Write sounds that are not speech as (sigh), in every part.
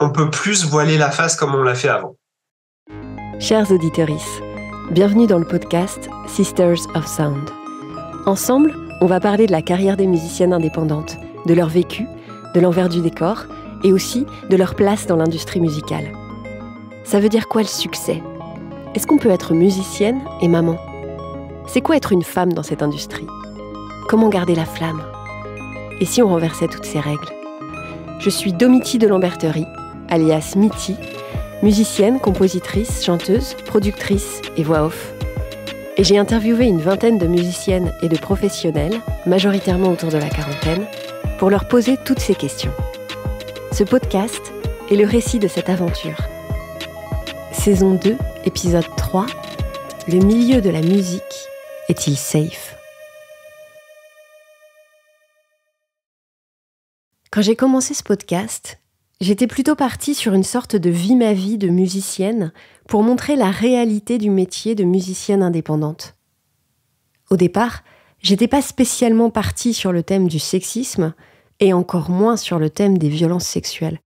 on peut plus voiler la face comme on l'a fait avant. Chers auditeurs, bienvenue dans le podcast Sisters of Sound. Ensemble, on va parler de la carrière des musiciennes indépendantes, de leur vécu, de l'envers du décor et aussi de leur place dans l'industrie musicale. Ça veut dire quoi le succès? Est-ce qu'on peut être musicienne et maman? C'est quoi être une femme dans cette industrie? Comment garder la flamme? Et si on renversait toutes ces règles? Je suis Domiti de Lamberterie, alias Mitty, musicienne, compositrice, chanteuse, productrice et voix off. Et j'ai interviewé une vingtaine de musiciennes et de professionnels, majoritairement autour de la quarantaine, pour leur poser toutes ces questions. Ce podcast est le récit de cette aventure. Saison 2, épisode 3, Le milieu de la musique est-il safe? Quand j'ai commencé ce podcast, j'étais plutôt partie sur une sorte de vie ma vie de musicienne pour montrer la réalité du métier de musicienne indépendante. Au départ, j'étais pas spécialement partie sur le thème du sexisme et encore moins sur le thème des violences sexuelles.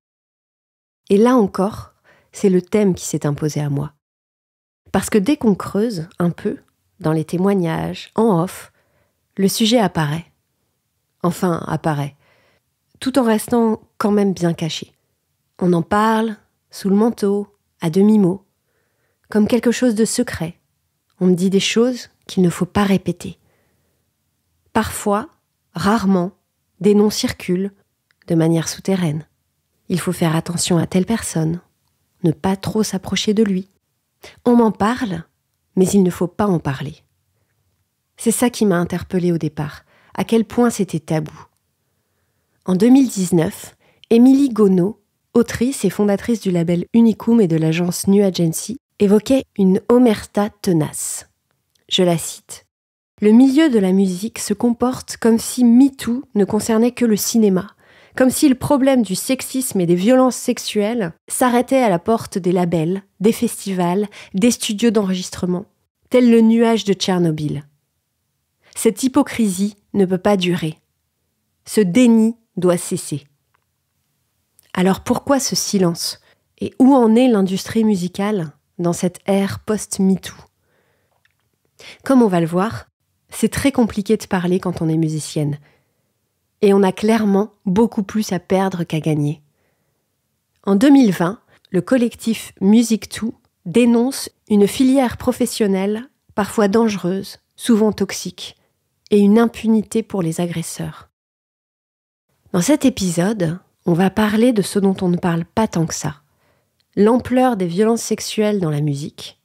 Et là encore, c'est le thème qui s'est imposé à moi. Parce que dès qu'on creuse un peu, dans les témoignages, en off, le sujet apparaît. Enfin, apparaît tout en restant quand même bien caché. On en parle, sous le manteau, à demi-mot, comme quelque chose de secret. On me dit des choses qu'il ne faut pas répéter. Parfois, rarement, des noms circulent de manière souterraine. Il faut faire attention à telle personne, ne pas trop s'approcher de lui. On m'en parle, mais il ne faut pas en parler. C'est ça qui m'a interpellée au départ, à quel point c'était tabou. En 2019, Émilie Gonneau, autrice et fondatrice du label Unicum et de l'agence New Agency, évoquait une omerta tenace. Je la cite. Le milieu de la musique se comporte comme si MeToo ne concernait que le cinéma, comme si le problème du sexisme et des violences sexuelles s'arrêtait à la porte des labels, des festivals, des studios d'enregistrement, tel le nuage de Tchernobyl. Cette hypocrisie ne peut pas durer. Ce déni doit cesser. Alors pourquoi ce silence? Et où en est l'industrie musicale dans cette ère post-MeToo? Comme on va le voir, c'est très compliqué de parler quand on est musicienne. Et on a clairement beaucoup plus à perdre qu'à gagner. En 2020, le collectif Music2 dénonce une filière professionnelle parfois dangereuse, souvent toxique, et une impunité pour les agresseurs. Dans cet épisode, on va parler de ce dont on ne parle pas tant que ça. L'ampleur des violences sexuelles dans la musique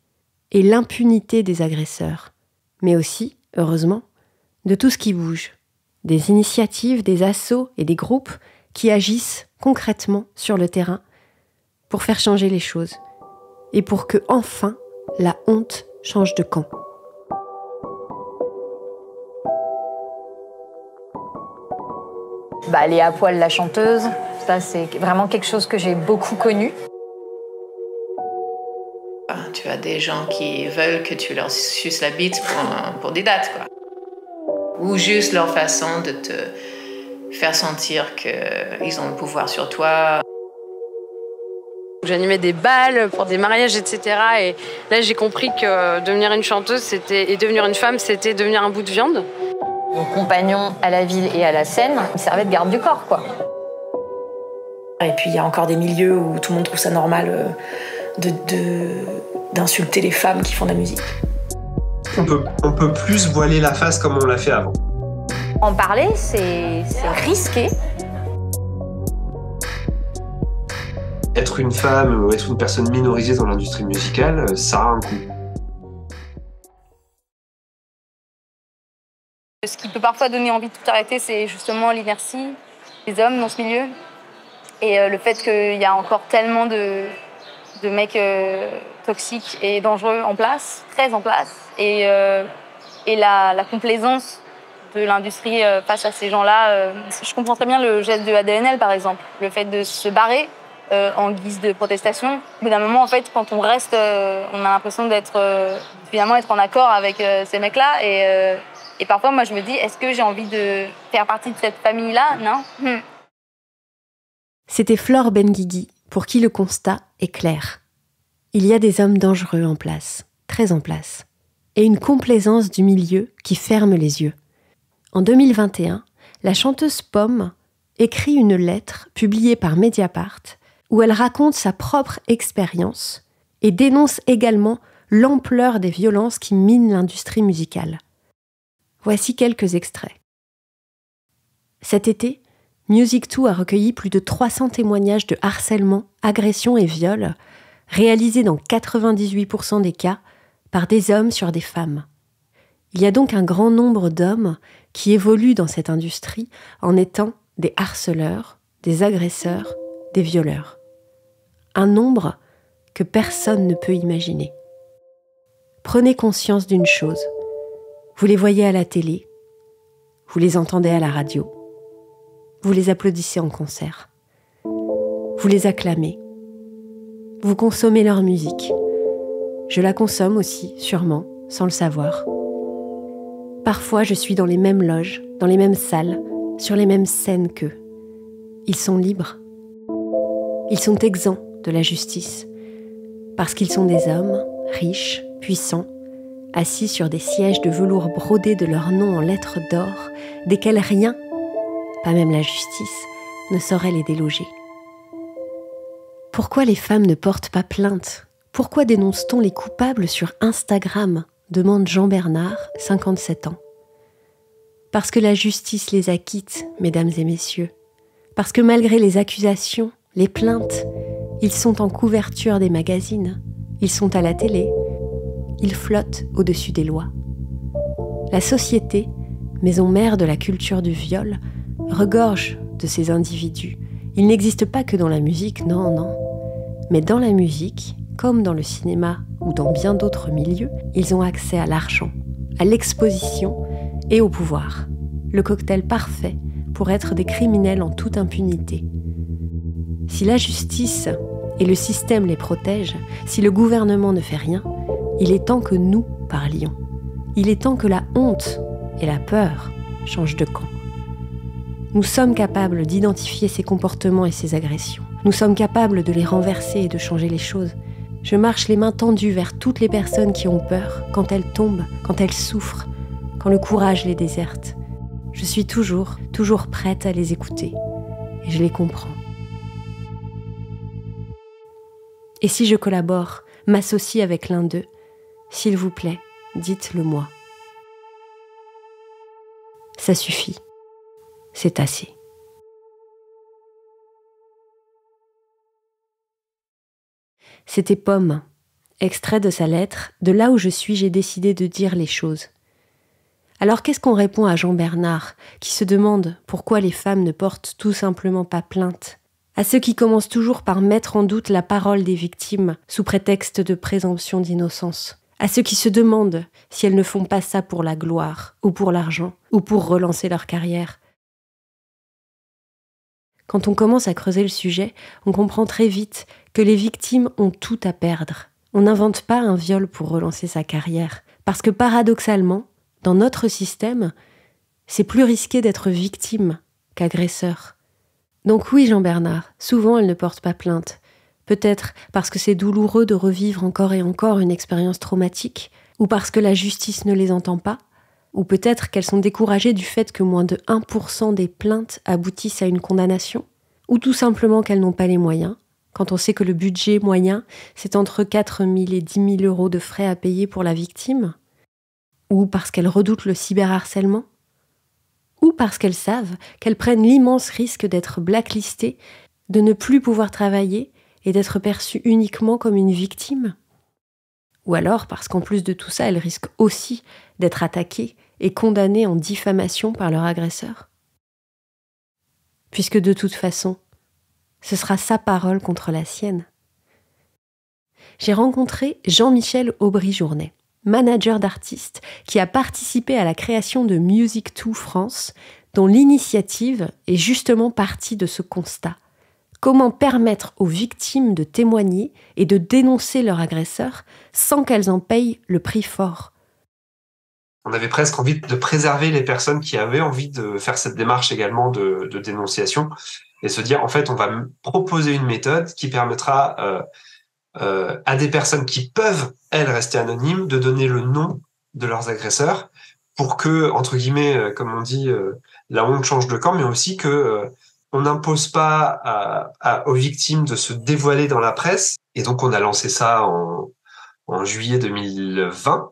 et l'impunité des agresseurs. Mais aussi, heureusement, de tout ce qui bouge. Des initiatives, des assauts et des groupes qui agissent concrètement sur le terrain pour faire changer les choses et pour que enfin la honte change de camp. bah, Elle est à poil la chanteuse. Ça, c'est vraiment quelque chose que j'ai beaucoup connu. Tu as des gens qui veulent que tu leur suces la bite pour, pour des dates, quoi. Ou juste leur façon de te faire sentir qu'ils ont le pouvoir sur toi. J'animais des balles pour des mariages, etc. Et là, j'ai compris que devenir une chanteuse c'était, et devenir une femme, c'était devenir un bout de viande. Mon compagnon à la ville et à la scène me servait de garde du corps, quoi. Et puis il y a encore des milieux où tout le monde trouve ça normal euh, de, d'insulter les femmes qui font de la musique. On peut, on peut plus voiler la face comme on l'a fait avant. En parler, c'est, c'est risqué. Être une femme ou être une personne minorisée dans l'industrie musicale, ça a un coût. Ce qui peut parfois donner envie de tout arrêter, c'est justement l'inertie des hommes dans ce milieu. Et euh, le fait qu'il y a encore tellement de, mecs euh, toxiques et dangereux en place, très en place. Et, euh, la, la, complaisance de l'industrie face à ces gens-là. je comprends très bien le geste de ADNL, par exemple. Le fait de se barrer en guise de protestation. Au bout d'un moment, en fait, quand on reste, on a l'impression d'être finalement être en accord avec ces mecs-là. Et et parfois, moi, je me dis, est-ce que j'ai envie de faire partie de cette famille-là? Non. Hmm. C'était Flore Benguigui, pour qui le constat est clair. Il y a des hommes dangereux en place, très en place, et une complaisance du milieu qui ferme les yeux. En 2021, la chanteuse Pomme écrit une lettre publiée par Mediapart où elle raconte sa propre expérience et dénonce également l'ampleur des violences qui minent l'industrie musicale. Voici quelques extraits. Cet été, Music2 a recueilli plus de 300 témoignages de harcèlement, agression et viol, réalisés dans 98% des cas par des hommes sur des femmes. Il y a donc un grand nombre d'hommes qui évoluent dans cette industrie en étant des harceleurs, des agresseurs, des violeurs. Un nombre que personne ne peut imaginer. Prenez conscience d'une chose. Vous les voyez à la télé, vous les entendez à la radio, vous les applaudissez en concert, vous les acclamez, vous consommez leur musique. Je la consomme aussi, sûrement, sans le savoir. Parfois, je suis dans les mêmes loges, dans les mêmes salles, sur les mêmes scènes qu'eux. Ils sont libres. Ils sont exempts de la justice. Parce qu'ils sont des hommes, riches, puissants, assis sur des sièges de velours brodés de leur nom en lettres d'or, desquels rien, pas même la justice, ne saurait les déloger. Pourquoi les femmes ne portent pas plainte? Pourquoi dénonce-t-on les coupables sur Instagram? demande Jean Bernard, 57 ans. Parce que la justice les acquitte, mesdames et messieurs. Parce que malgré les accusations, les plaintes, ils sont en couverture des magazines, ils sont à la télé, ils flottent au-dessus des lois. La société, maison mère de la culture du viol, regorge de ces individus. Ils n'existent pas que dans la musique, non, non. Mais dans la musique, comme dans le cinéma ou dans bien d'autres milieux, ils ont accès à l'argent, à l'exposition et au pouvoir. Le cocktail parfait pour être des criminels en toute impunité. Si la justice et le système les protègent, si le gouvernement ne fait rien, il est temps que nous parlions. Il est temps que la honte et la peur changent de camp. Nous sommes capables d'identifier ces comportements et ces agressions. Nous sommes capables de les renverser et de changer les choses. Je marche les mains tendues vers toutes les personnes qui ont peur, quand elles tombent, quand elles souffrent, quand le courage les déserte. Je suis toujours, toujours prête à les écouter. Et je les comprends. Et si je collabore, m'associe avec l'un d'eux, s'il vous plaît, dites-le moi. Ça suffit. C'est assez. C'était Pomme. Extrait de sa lettre De là où je suis, j'ai décidé de dire les choses. Alors qu'est-ce qu'on répond à Jean Bernard, qui se demande pourquoi les femmes ne portent tout simplement pas plainte? À ceux qui commencent toujours par mettre en doute la parole des victimes sous prétexte de présomption d'innocence à ceux qui se demandent si elles ne font pas ça pour la gloire, ou pour l'argent, ou pour relancer leur carrière. Quand on commence à creuser le sujet, on comprend très vite que les victimes ont tout à perdre. On n'invente pas un viol pour relancer sa carrière, parce que paradoxalement, dans notre système, c'est plus risqué d'être victime qu'agresseur. Donc oui, Jean-Bernard, souvent elles ne portent pas plainte. Peut-être parce que c'est douloureux de revivre encore et encore une expérience traumatique, ou parce que la justice ne les entend pas, ou peut-être qu'elles sont découragées du fait que moins de 1% des plaintes aboutissent à une condamnation, ou tout simplement qu'elles n'ont pas les moyens, quand on sait que le budget moyen, c'est entre 4 000 et 10 000 euros de frais à payer pour la victime, ou parce qu'elles redoutent le cyberharcèlement, ou parce qu'elles savent qu'elles prennent l'immense risque d'être blacklistées, de ne plus pouvoir travailler et d'être perçues uniquement comme une victime. Ou alors parce qu'en plus de tout ça, elles risquent aussi d'être attaquées et condamnées en diffamation par leur agresseur. Puisque de toute façon, ce sera sa parole contre la sienne. J'ai rencontré Jean-Michel Aubry-Journet, manager d'artistes, qui a participé à la création de Music 2 France, dont l'initiative est justement partie de ce constat. Comment permettre aux victimes de témoigner et de dénoncer leur agresseur sans qu'elles en payent le prix fort? On avait presque envie de préserver les personnes qui avaient envie de faire cette démarche également de, de dénonciation et se dire en fait on va proposer une méthode qui permettra euh, euh, à des personnes qui peuvent elles rester anonymes de donner le nom de leurs agresseurs pour que entre guillemets euh, comme on dit euh, la honte change de camp mais aussi que euh, on n'impose pas aux victimes de se dévoiler dans la presse. Et donc on a lancé ça en, en juillet 2020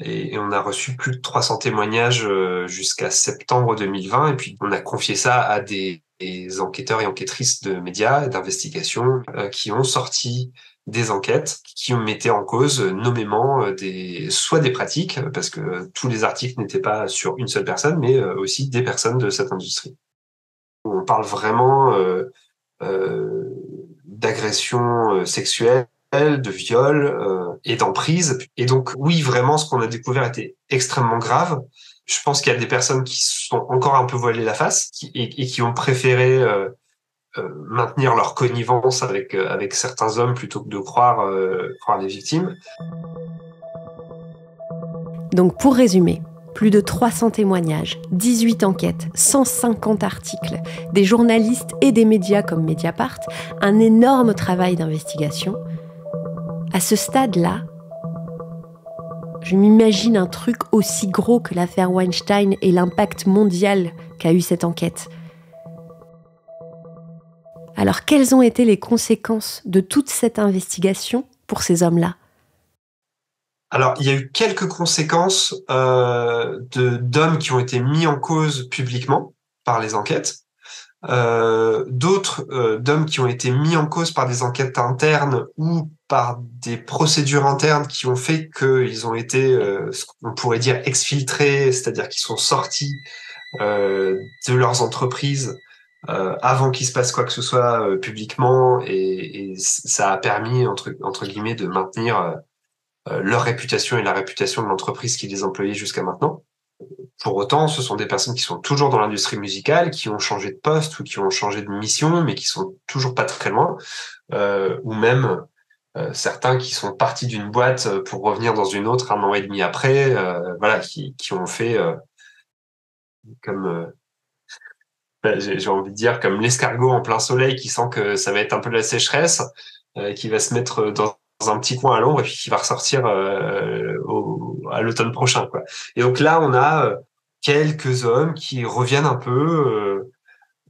et, on a reçu plus de 300 témoignages jusqu'à septembre 2020 et puis on a confié ça à des, enquêteurs et enquêtrices de médias d'investigation euh, qui ont sorti des enquêtes qui mettaient en cause nommément des soit des pratiques parce que tous les articles n'étaient pas sur une seule personne mais aussi des personnes de cette industrie. On parle vraiment euh, euh, d'agression sexuelle de viol euh, et d'emprise. Et donc oui, vraiment, ce qu'on a découvert était extrêmement grave. Je pense qu'il y a des personnes qui sont encore un peu voilées la face et, qui ont préféré euh, euh, maintenir leur connivence avec euh, avec certains hommes plutôt que de croire croire les victimes. Donc pour résumer, plus de 300 témoignages, 18 enquêtes, 150 articles, des journalistes et des médias comme Mediapart, un énorme travail d'investigation. À ce stade-là, je m'imagine un truc aussi gros que l'affaire Weinstein et l'impact mondial qu'a eu cette enquête. Alors quelles ont été les conséquences de toute cette investigation pour ces hommes-là? Alors, il y a eu quelques conséquences euh, d'hommes qui ont été mis en cause publiquement par les enquêtes, euh, d'autres euh, d'hommes qui ont été mis en cause par des enquêtes internes ou par des procédures internes qui ont fait qu'ils ont été, euh, on pourrait dire, exfiltrés, c'est-à-dire qu'ils sont sortis euh, de leurs entreprises euh, avant qu'il se passe quoi que ce soit publiquement, et, et, ça a permis entre entre guillemets de maintenir leur réputation et la réputation de l'entreprise qui les employait jusqu'à maintenant. Pour autant, ce sont des personnes qui sont toujours dans l'industrie musicale, qui ont changé de poste ou qui ont changé de mission, mais qui sont toujours pas très loin, euh, ou même euh, certains qui sont partis d'une boîte pour revenir dans une autre un an et demi après, euh, voilà, qui, ont fait euh, comme ben, j'ai envie de dire comme l'escargot en plein soleil qui sent que ça va être un peu de la sécheresse, qui va se mettre dans un petit coin à l'ombre et puis qui va ressortir euh, à l'automne prochain. Quoi. Et donc là, on a euh, quelques hommes qui reviennent un peu euh,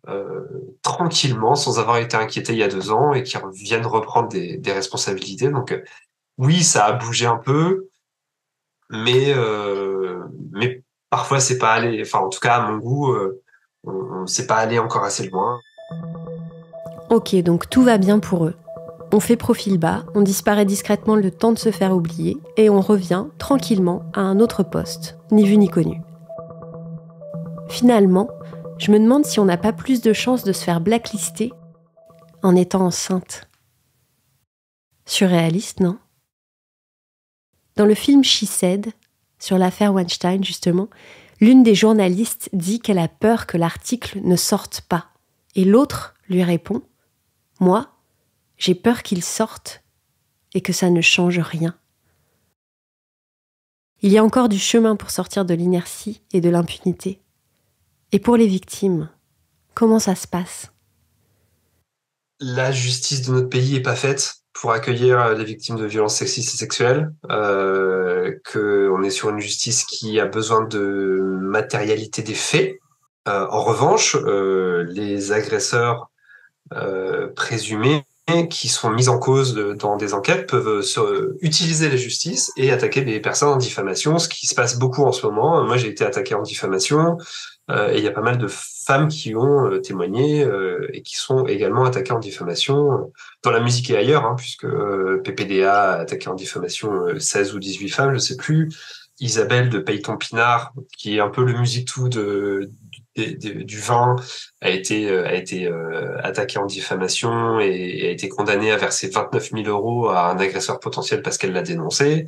euh, tranquillement, sans avoir été inquiétés il y a deux ans, et qui viennent reprendre des, responsabilités. Donc oui, ça a bougé un peu, mais euh, mais parfois c'est pas allé. Enfin, en tout cas, à mon goût, on, on s'est pas allé encore assez loin. Ok, donc tout va bien pour eux. On fait profil bas, on disparaît discrètement le temps de se faire oublier, et on revient tranquillement à un autre poste, ni vu ni connu. Finalement, je me demande si on n'a pas plus de chances de se faire blacklister en étant enceinte. Surréaliste, non? Dans le film She Said, sur l'affaire Weinstein justement, l'une des journalistes dit qu'elle a peur que l'article ne sorte pas, et l'autre lui répond Moi, j'ai peur qu'il sorte et que ça ne change rien. Il y a encore du chemin pour sortir de l'inertie et de l'impunité. Et pour les victimes, comment ça se passe? La justice de notre pays n'est pas faite pour accueillir les victimes de violences sexistes et sexuelles, euh, qu'on est sur une justice qui a besoin de matérialité des faits. Euh, en revanche, euh, les agresseurs euh, présumés qui sont mises en cause de, dans des enquêtes peuvent se, utiliser la justice et attaquer des personnes en diffamation, ce qui se passe beaucoup en ce moment. Moi, j'ai été attaqué en diffamation euh, et il y a pas mal de femmes qui ont euh, témoigné euh, et qui sont également attaquées en diffamation dans la musique et ailleurs, hein, puisque euh, PPDA a attaqué en diffamation 16 ou 18 femmes, je sais plus. Isabelle de Peyton Pinard, qui est un peu le musique-tout de, du vin a été euh, a été euh, attaqué en diffamation et, a été condamné à verser 29 000 euros à un agresseur potentiel parce qu'elle l'a dénoncé.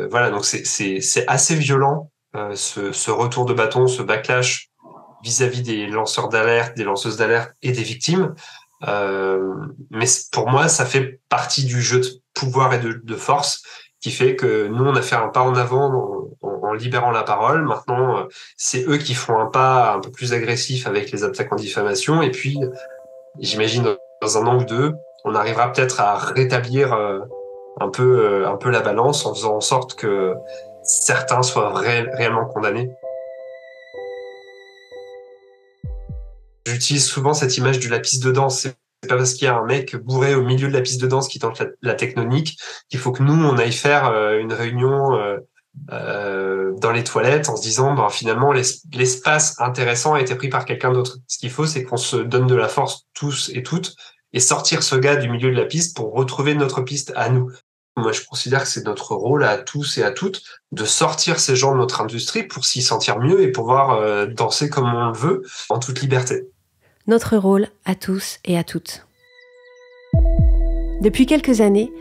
Euh, voilà, donc c'est assez violent ce, ce retour de bâton, ce backlash vis-à-vis des lanceurs d'alerte, des lanceuses d'alerte et des victimes. Euh, mais pour moi, ça fait partie du jeu de pouvoir et de, force qui fait que nous, on a fait un pas en avant libérant la parole. Maintenant, c'est eux qui font un pas un peu plus agressif avec les attaques en diffamation. Et puis, J'imagine dans un an ou deux, on arrivera peut-être à rétablir euh, un peu, euh, un peu la balance en faisant en sorte que certains soient réellement condamnés. J'utilise souvent cette image de la piste de danse. C'est pas parce qu'il y a un mec bourré au milieu de la piste de danse qui tente la, technonique qu'il faut que nous on aille faire euh, une réunion euh, dans les toilettes en se disant bah, finalement l'espace intéressant a été pris par quelqu'un d'autre. Ce qu'il faut, c'est qu'on se donne de la force tous et toutes et sortir ce gars du milieu de la piste pour retrouver notre piste à nous. Moi, je considère que c'est notre rôle à tous et à toutes de sortir ces gens de notre industrie pour s'y sentir mieux et pouvoir euh, danser comme on le veut en toute liberté. Notre rôle à tous et à toutes. Depuis quelques années,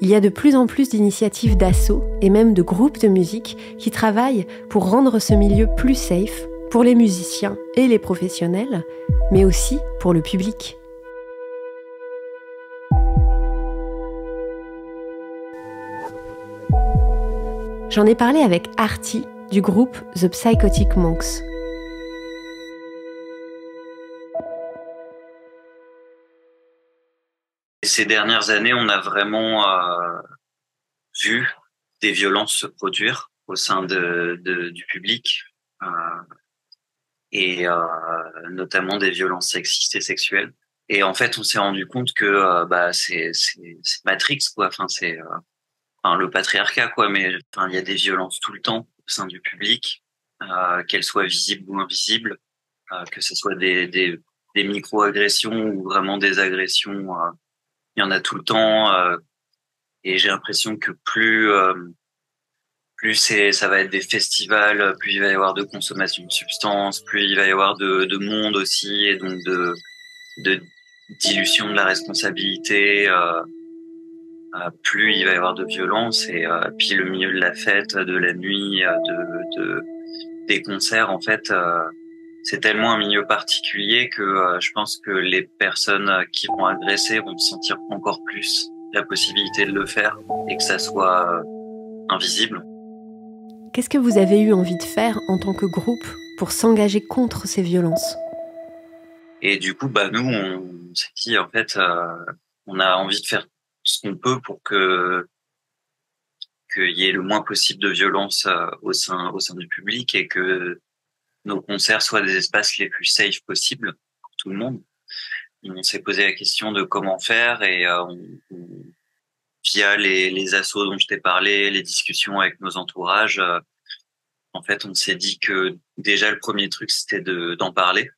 il y a de plus en plus d'initiatives d'assaut et même de groupes de musique qui travaillent pour rendre ce milieu plus safe pour les musiciens et les professionnels, mais aussi pour le public. J'en ai parlé avec Artie du groupe The Psychotic Monks. Ces dernières années, on a vraiment euh, vu des violences se produire au sein du public euh, et euh, notamment des violences sexistes et sexuelles. Et en fait, on s'est rendu compte que bah, c'est Matrix, quoi. Enfin, c'est le patriarcat, quoi. Mais il y a des violences tout le temps au sein du public, qu'elles soient visibles ou invisibles, que ce soit des micro-agressions ou vraiment des agressions il y en a tout le temps. Euh, et j'ai l'impression que plus euh, plus c'est ça va être des festivals, plus il va y avoir de consommation de substances, plus il va y avoir de, de monde aussi et donc de de dilution de la responsabilité. Euh, plus il va y avoir de violence et puis le milieu de la fête, de la nuit, de, de des concerts en fait c'est tellement un milieu particulier que euh, je pense que les personnes qui vont agresser vont sentir encore plus la possibilité de le faire et que ça soit euh, invisible. Qu'est-ce que vous avez eu envie de faire en tant que groupe pour s'engager contre ces violences? Et du coup, bah nous, on s'est dit en fait, euh, on a envie de faire ce qu'on peut pour que qu'il y ait le moins possible de violence au sein au sein du public et que nos concerts soient des espaces les plus safe possibles pour tout le monde. On s'est posé la question de comment faire et euh, via les, les assauts dont je t'ai parlé, les discussions avec nos entourages, euh, en fait, on s'est dit que déjà le premier truc c'était d'en parler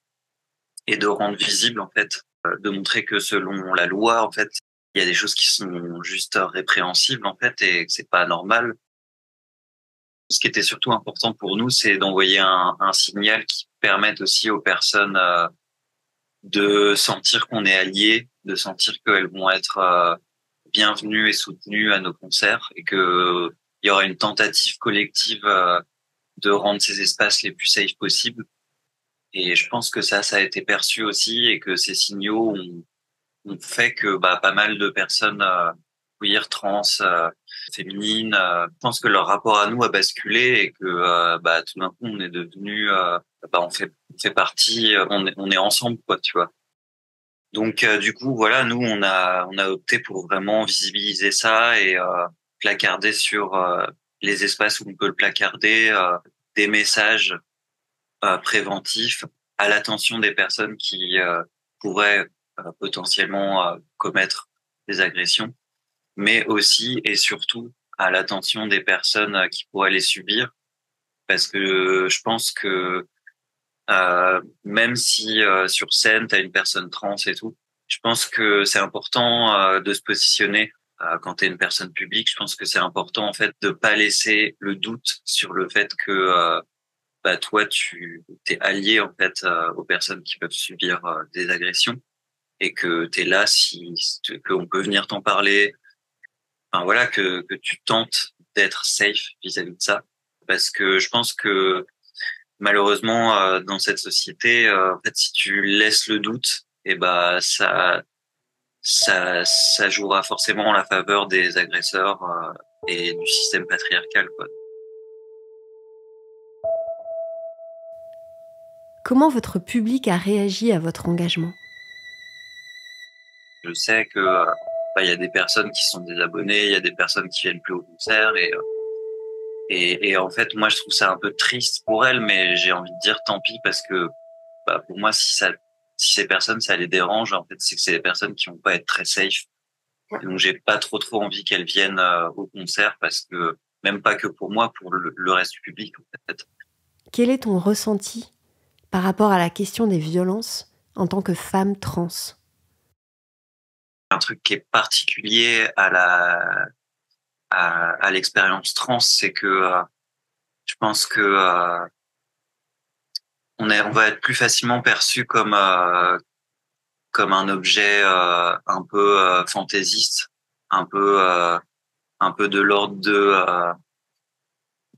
et de rendre visible en fait, euh, de montrer que selon la loi en fait, il y a des choses qui sont juste répréhensibles en fait et que c'est pas normal ce qui était surtout important pour nous, c'est d'envoyer un, un, signal qui permette aussi aux personnes euh, de sentir qu'on est alliés, de sentir qu'elles vont être euh, bienvenues et soutenues à nos concerts et que il y aura une tentative collective euh, de rendre ces espaces les plus safe possibles. Et je pense que ça, ça a été perçu aussi et que ces signaux ont, ont fait que bah, pas mal de personnes queer, trans, euh, féminines. Euh, je pense que leur rapport à nous a basculé et que euh, bah, tout d'un coup on est devenu, bah, on fait, on fait partie, on est, on est ensemble quoi, tu vois. Donc du coup voilà, nous on a on a opté pour vraiment visibiliser ça et placarder sur les espaces où on peut le placarder des messages préventifs à l'attention des personnes qui pourraient potentiellement commettre des agressions mais aussi et surtout à l'attention des personnes euh, qui pourraient les subir, parce que je pense que euh, même si euh, sur scène tu as une personne trans et tout, je pense que c'est important euh, de se positionner quand tu es une personne publique. Je pense que c'est important en fait de pas laisser le doute sur le fait que bah toi tu es allié en fait aux personnes qui peuvent subir des agressions et que tu es là si qu'on peut venir t'en parler, enfin voilà que que tu tentes d'être safe vis-à-vis de ça parce que je pense que malheureusement euh, dans cette société euh, en fait si tu laisses le doute et eh ben ça ça ça jouera forcément en la faveur des agresseurs euh, et du système patriarcal quoi. Comment votre public a réagi à votre engagement? Je sais que il y a des personnes qui sont désabonnées, il y a des personnes qui viennent plus au concert et, euh, et, et en fait moi je trouve ça un peu triste pour elles, mais j'ai envie de dire tant pis parce que bah, pour moi si ça si ces personnes ça les dérange en fait c'est que c'est des personnes qui vont pas être très safe. Donc j'ai pas trop trop envie qu'elles viennent au concert parce que même pas que pour moi, pour le, le reste du public en fait. Quel est ton ressenti par rapport à la question des violences en tant que femme trans? Un truc qui est particulier à la à, à l'expérience trans, c'est que euh, je pense que euh, on, est, on va être plus facilement perçu comme euh, comme un objet euh, un peu euh, fantaisiste, un peu euh, un peu de l'ordre de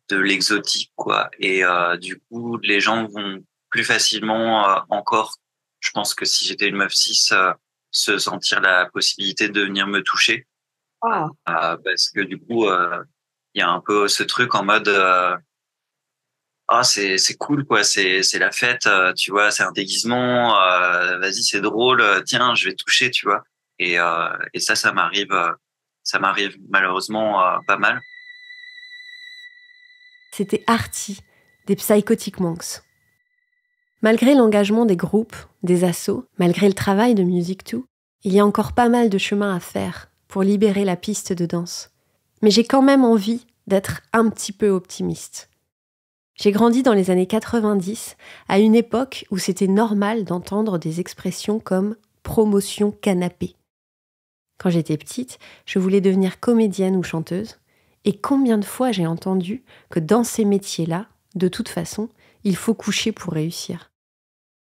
de l'exotique quoi. Et du coup, les gens vont plus facilement encore. Je pense que si j'étais une meuf cis, se sentir la possibilité de venir me toucher. Ah. parce que du coup, il y a un peu ce truc en mode ah c'est c'est cool quoi c'est c'est la fête tu vois c'est un déguisement euh, vas-y c'est drôle tiens je vais toucher tu vois et euh, et ça ça m'arrive ça m'arrive malheureusement euh, pas mal c'était Artie des Psychotic Monks malgré l'engagement des groupes des assos malgré le travail de Music 2 il y a encore pas mal de chemin à faire pour libérer la piste de danse mais j'ai quand même envie d'être un petit peu optimiste j'ai grandi dans les années 90, à une époque où c'était normal d'entendre des expressions comme promotion canapé. Quand j'étais petite, je voulais devenir comédienne ou chanteuse, et combien de fois j'ai entendu que dans ces métiers-là, de toute façon, il faut coucher pour réussir.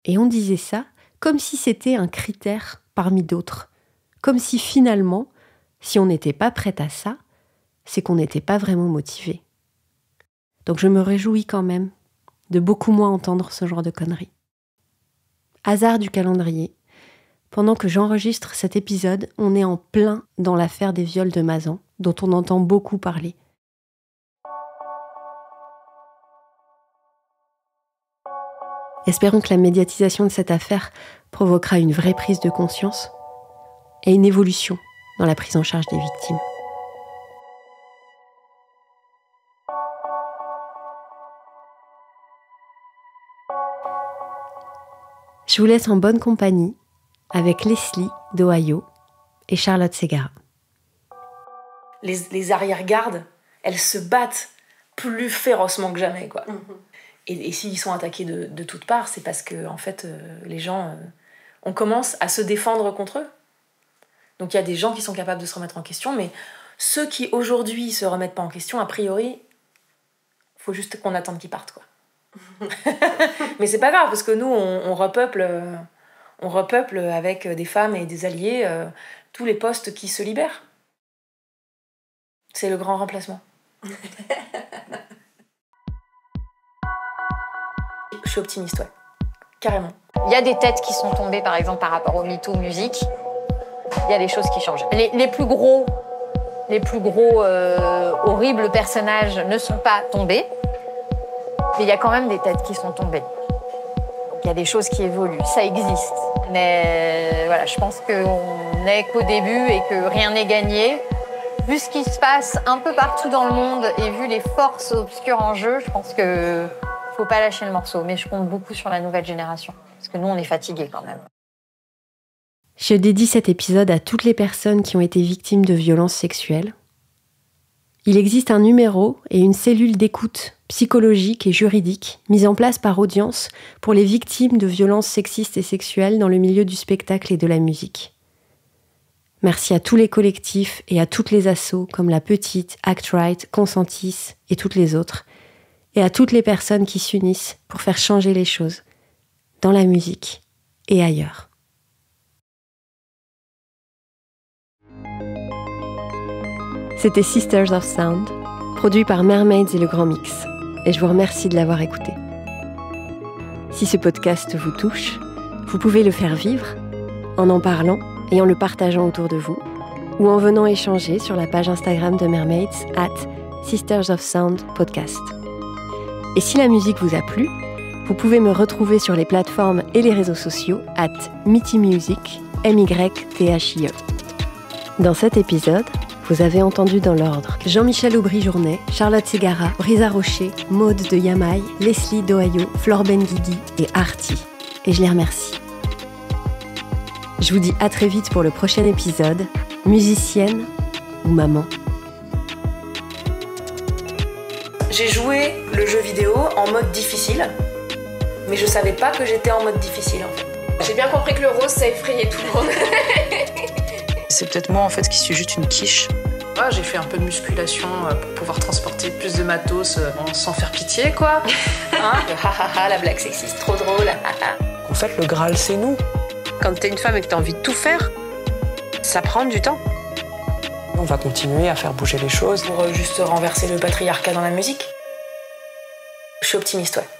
Et on disait ça comme si c'était un critère parmi d'autres, comme si finalement, si on n'était pas prête à ça, c'est qu'on n'était pas vraiment motivé. Donc je me réjouis quand même de beaucoup moins entendre ce genre de conneries. Hasard du calendrier. Pendant que j'enregistre cet épisode, on est en plein dans l'affaire des viols de Mazan, dont on entend beaucoup parler. Espérons que la médiatisation de cette affaire provoquera une vraie prise de conscience et une évolution dans la prise en charge des victimes. Je vous laisse en bonne compagnie avec Leslie d'Ohio et Charlotte Segara. Les, les arrière-gardes, elles se battent plus férocement que jamais. Quoi. Mhm. Et, et s'ils sont attaqués de, de toutes parts, c'est parce que en fait, euh, les gens, euh, on commence à se défendre contre eux. Donc il y a des gens qui sont capables de se remettre en question, mais ceux qui aujourd'hui se remettent pas en question, a priori, faut juste qu'on attende qu'ils partent. Quoi. (laughs) Mais c'est pas grave parce que nous, on, on, repeuple, euh, on repeuple avec des femmes et des alliés tous les postes qui se libèrent. C'est le grand remplacement. (laughs) suis optimiste, ouais. Carrément. Il y a des têtes qui sont tombées, par exemple, par rapport au MeToo musique. Il y a des choses qui changent. Les, les plus gros, les plus gros euh, horribles personnages ne sont pas tombés. Mais il y a quand même des têtes qui sont tombées. Il y a des choses qui évoluent, ça existe. Mais voilà, je pense qu'on n'est qu'au début et que rien n'est gagné. Vu ce qui se passe un peu partout dans le monde et vu les forces obscures en jeu, je pense que faut pas lâcher le morceau. Mais je compte beaucoup sur la nouvelle génération. Parce que nous, on est fatigués quand même. Je dédie cet épisode à toutes les personnes qui ont été victimes de violences sexuelles. Il existe un numéro et une cellule d'écoute psychologique et juridique mise en place par audience pour les victimes de violences sexistes et sexuelles dans le milieu du spectacle et de la musique. Merci à tous les collectifs et à toutes les assos comme La Petite, Act Right, Consentis et toutes les autres, et à toutes les personnes qui s'unissent pour faire changer les choses, dans la musique et ailleurs. C'était Sisters of Sound, produit par Mermaids et le Grand Mix, et je vous remercie de l'avoir écouté. Si ce podcast vous touche, vous pouvez le faire vivre en en parlant et en le partageant autour de vous, ou en venant échanger sur la page Instagram de Mermaids at Sisters of Sound Podcast. Et si la musique vous a plu, vous pouvez me retrouver sur les plateformes et les réseaux sociaux at Mitty Music M-Y-T-H-I-E. Dans cet épisode, vous avez entendu dans l'ordre Jean-Michel Aubry-Journet, Charlotte Segara, Brisa Rocher, Maude de Yamaï, Leslie d'Ohio, Flore Benguigui et Artie. Et je les remercie. Je vous dis à très vite pour le prochain épisode. Musicienne ou maman J'ai joué le jeu vidéo en mode difficile, mais je savais pas que j'étais en mode difficile en fait. J'ai bien compris que le rose ça effrayait tout le monde. (laughs) C'est peut-être moi en fait qui suis juste une quiche. Ah, j'ai fait un peu de musculation euh, pour pouvoir transporter plus de matos euh, sans faire pitié quoi. Hein (laughs) Le ha ha ha, la blague sexiste, trop drôle. En fait, le Graal, c'est nous. Quand t'es une femme et que t'as envie de tout faire, ça prend du temps. On va continuer à faire bouger les choses. Pour euh, juste renverser le patriarcat dans la musique. Je suis optimiste, ouais.